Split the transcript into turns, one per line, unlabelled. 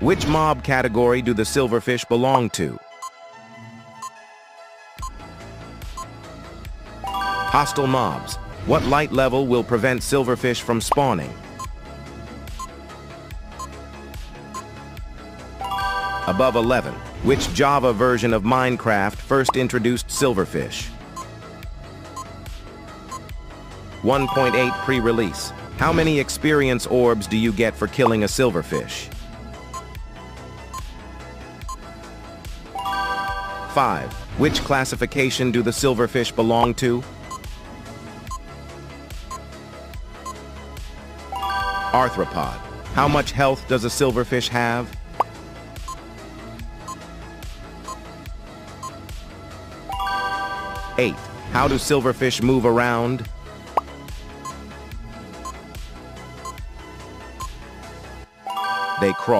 Which mob category do the silverfish belong to? Hostile mobs. What light level will prevent silverfish from spawning? Above 11. Which Java version of Minecraft first introduced silverfish? 1.8 pre-release. How many experience orbs do you get for killing a silverfish? 5. Which classification do the silverfish belong to? Arthropod. How much health does a silverfish have? Eight. How do silverfish move around? They crawl.